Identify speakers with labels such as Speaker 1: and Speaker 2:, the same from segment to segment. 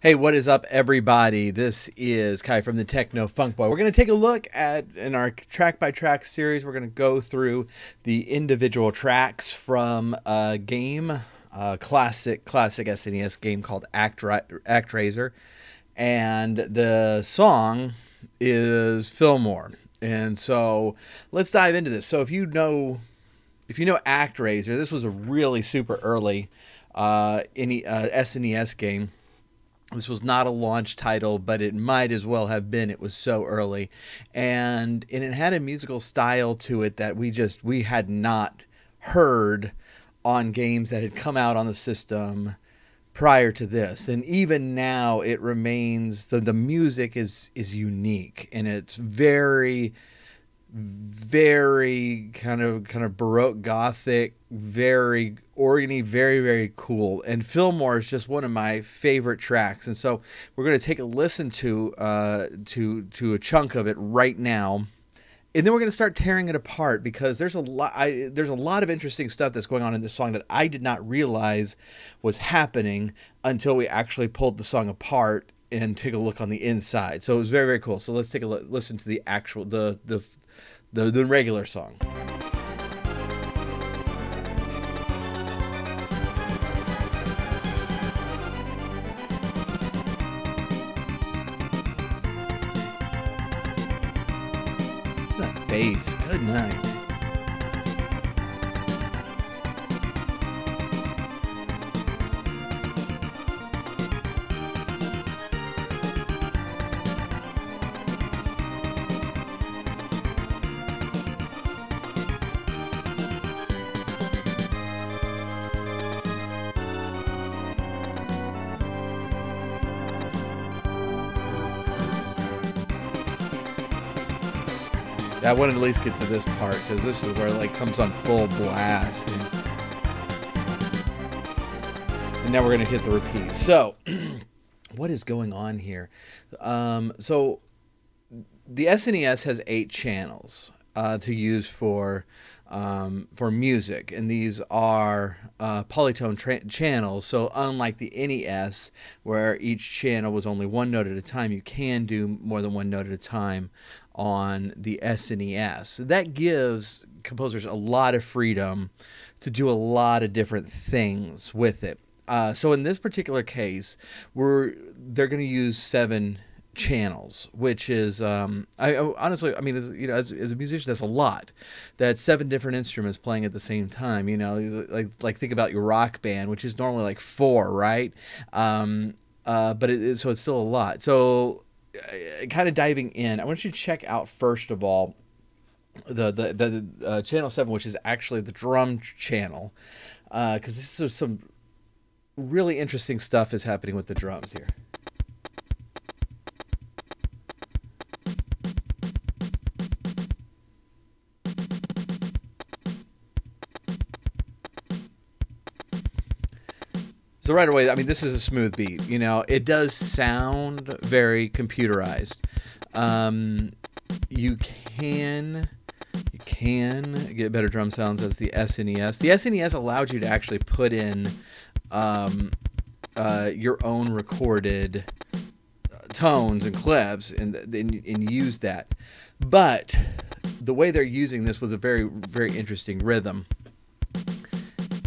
Speaker 1: Hey, what is up, everybody? This is Kai from the Techno Funk Boy. We're going to take a look at, in our track by track series, we're going to go through the individual tracks from a game, a classic, classic SNES game called Act, ActRaiser. And the song is Fillmore. And so let's dive into this. So if you know, if you know ActRaiser, this was a really super early uh, any uh, SNES game this was not a launch title, but it might as well have been. It was so early, and and it had a musical style to it that we just we had not heard on games that had come out on the system prior to this and even now it remains the the music is is unique and it's very very kind of kind of baroque gothic very organy very very cool and fillmore is just one of my favorite tracks and so we're going to take a listen to uh to to a chunk of it right now and then we're going to start tearing it apart because there's a lot I, there's a lot of interesting stuff that's going on in this song that I did not realize was happening until we actually pulled the song apart and take a look on the inside. So it was very very cool. So let's take a listen to the actual the the the, the regular song. It's that bass. Good night. I want to at least get to this part because this is where it like comes on full blast. And, and now we're gonna hit the repeat. So, what is going on here? Um, so, the SNES has eight channels uh, to use for um, for music, and these are uh, polytone tra- channels. So unlike the NES, where each channel was only one note at a time, you can do more than one note at a time on the SNES. So That gives composers a lot of freedom to do a lot of different things with it. Uh, so in this particular case, we're they're going to use seven channels, which is um, I, I, honestly, I mean, as, you know, as, as a musician, that's a lot. That's seven different instruments playing at the same time. You know, like like think about your rock band, which is normally like four, right? Um, uh, but it, so it's still a lot. So uh, kind of diving in, I want you to check out first of all the the the uh, channel seven, which is actually the drum channel, because uh, this is some really interesting stuff is happening with the drums here. So right away, I mean, this is a smooth beat. You know, it does sound very computerized. Um, you can you can get better drum sounds as the SNES. The SNES allowed you to actually put in um, uh, your own recorded uh, tones and clips and, and and use that. But the way they're using this was a very very interesting rhythm.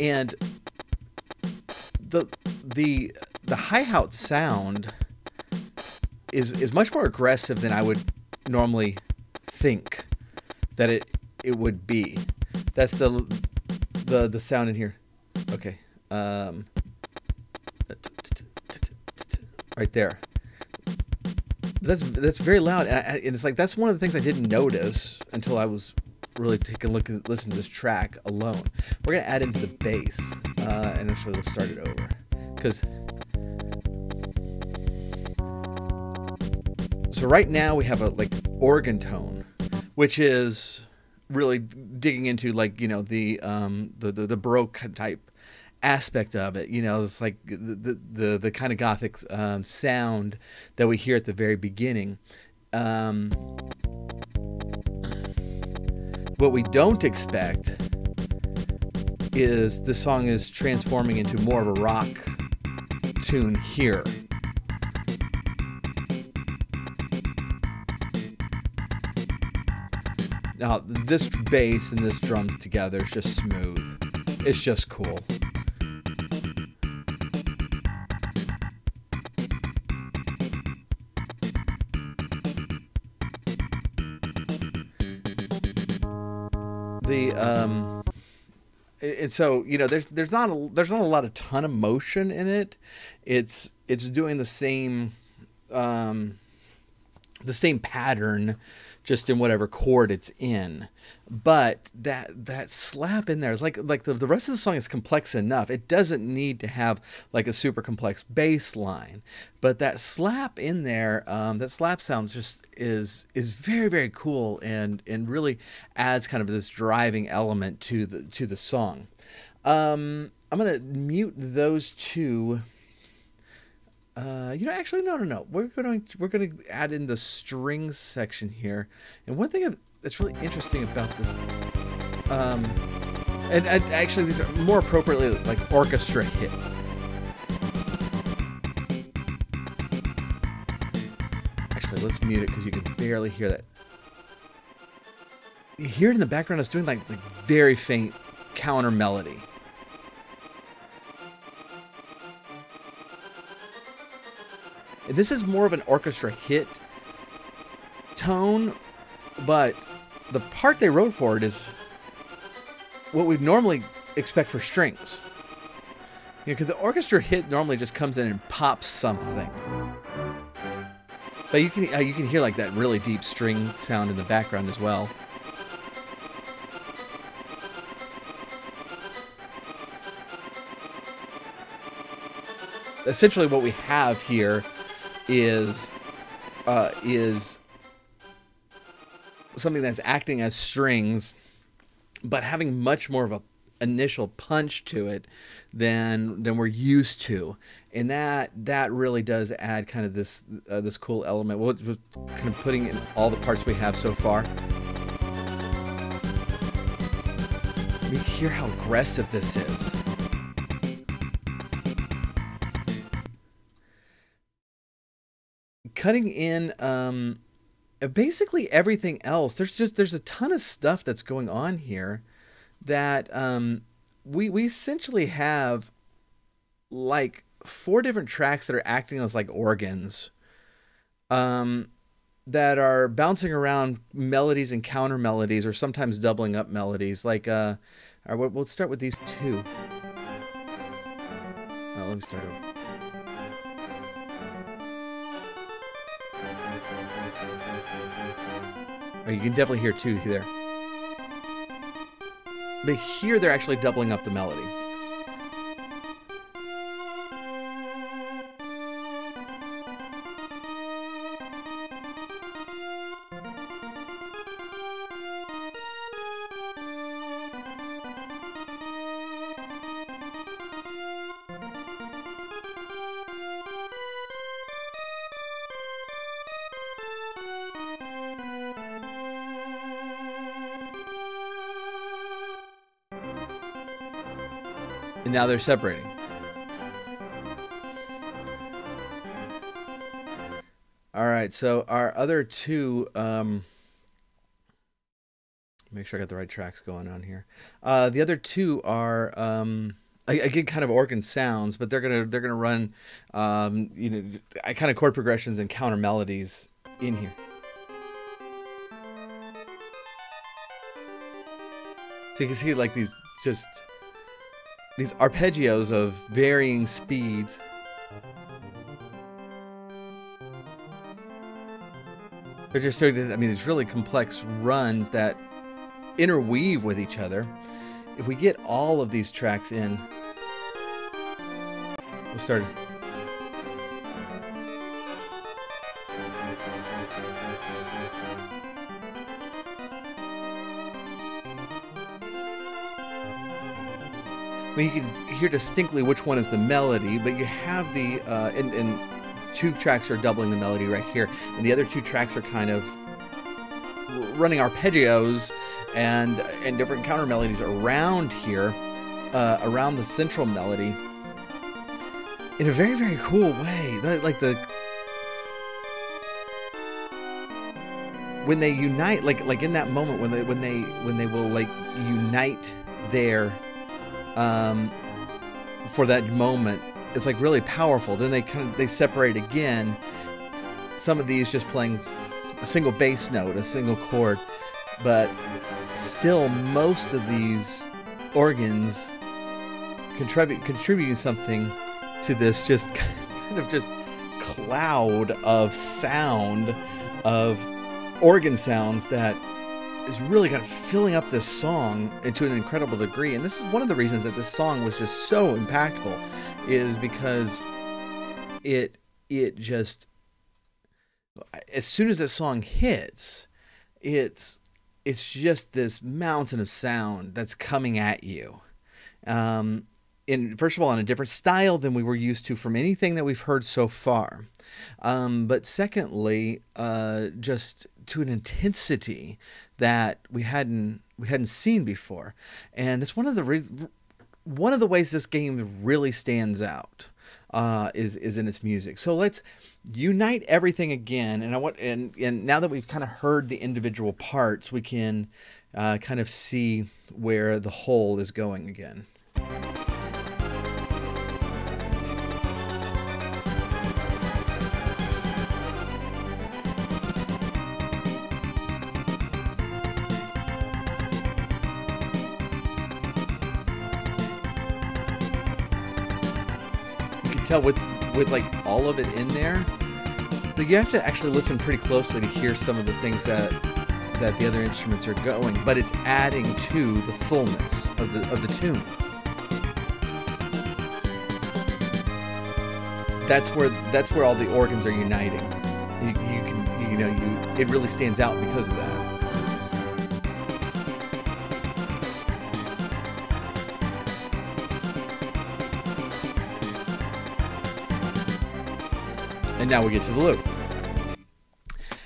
Speaker 1: And the the the hi hat sound is is much more aggressive than I would normally think that it it would be. That's the the the sound in here. Okay. Um, right there. That's that's very loud, and, I, and, it's like that's one of the things I didn't notice until I was really taking a look at listen to this track alone. We're gonna add into the bass, uh, and actually let's start it over, because. So right now we have a like organ tone, which is really digging into like you know the um the the, the baroque type aspect of it. You know, it's like the the, the kind of gothic um, sound that we hear at the very beginning. Um, what we don't expect is this song is transforming into more of a rock tune here. Now, this bass and this drums together is just smooth. It's just cool. The um, and so you know there's there's not a, there's not a lot of ton of motion in it. It's it's doing the same um the same pattern just in whatever chord it's in. But that that slap in there is like like the, the rest of the song is complex enough. It doesn't need to have like a super complex bass line. But that slap in there um, that slap sound just is is very very cool and and really adds kind of this driving element to the to the song. Um, i'm gonna mute those two uh, you know, actually, no, no, no. We're going to we're going to add in the strings section here. And one thing that's really interesting about this, um, and, and actually, these are more appropriately like orchestra hits. Actually, let's mute it because you can barely hear that. You hear it in the background. It's doing like like very faint counter melody. This is more of an orchestra hit tone, but the part they wrote for it is what we'd normally expect for strings. Because you know, the orchestra hit normally just comes in and pops something. But you can uh, you can hear like that really deep string sound in the background as well. Essentially, what we have here is uh, is something that's acting as strings, but having much more of a initial punch to it than than we're used to, and that that really does add kind of this uh, this cool element. Well, kind of putting in all the parts we have so far. You hear how aggressive this is. Cutting in um, basically everything else. There's just there's a ton of stuff that's going on here that um, we we essentially have like four different tracks that are acting as like organs um, that are bouncing around melodies and counter melodies or sometimes doubling up melodies like uh right, we'll start with these two oh, let me start over Oh, you can definitely hear two there. But here they're actually doubling up the melody. And now they're separating. All right, so our other two, um, make sure I got the right tracks going on here. Uh, the other two are, um, I again, kind of organ sounds, but they're gonna they're gonna run, um, you know, I kind of chord progressions and counter melodies in here. So you can see like these just these arpeggios of varying speeds. They're just I mean, these really complex runs that interweave with each other. If we get all of these tracks in, we'll start. I mean, you can hear distinctly which one is the melody, but you have the uh, and, and two tracks are doubling the melody right here, and the other two tracks are kind of running arpeggios and and different counter melodies around here, uh, around the central melody, in a very very cool way. Like the when they unite, like like in that moment when they when they when they will like unite there, um, for that moment, it's like really powerful. Then they kind of they separate again. Some of these just playing a single bass note, a single chord, but still most of these organs contribute contributing something to this just kind of just cloud of sound of organ sounds that is really kind of filling up this song to an incredible degree and this is one of the reasons that this song was just so impactful is because it it just as soon as that song hits it's it's just this mountain of sound that's coming at you. Um, in first of all, in a different style than we were used to from anything that we've heard so far. Um, but secondly, uh, just to an intensity that we hadn't we hadn't seen before, and it's one of the re- one of the ways this game really stands out uh, is is in its music. So let's unite everything again. And I want and and now that we've kind of heard the individual parts, we can uh, kind of see where the whole is going again. Tell with with like all of it in there, like you have to actually listen pretty closely to hear some of the things that that the other instruments are going, but it's adding to the fullness of the of the tune. That's where that's where all the organs are uniting. You, you can you know you it really stands out because of that. And now we get to the loop.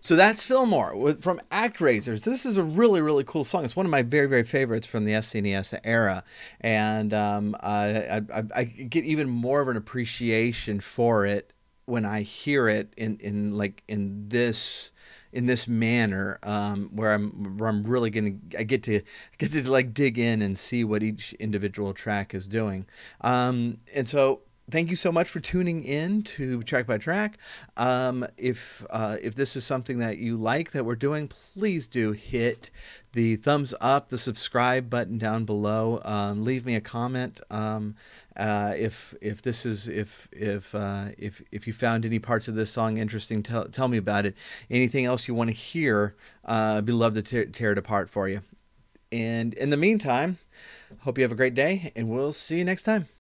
Speaker 1: So that's Fillmore from Act ActRaisers. This is a really, really cool song. It's one of my very, very favorites from the SNES era. And um, I, I, I, get even more of an appreciation for it when I hear it in, in like in this in this manner um, where I'm where I'm really gonna I get to get to like dig in and see what each individual track is doing. Um, and so thank you so much for tuning in to Track by Track. Um, if uh, if this is something that you like that we're doing, please do hit the thumbs up, the subscribe button down below. Um, leave me a comment. Um, uh, if if this is if if uh, if if you found any parts of this song interesting, tell tell me about it. Anything else you want to hear, uh, I'd be love to tear, tear it apart for you. And in the meantime, hope you have a great day, and we'll see you next time.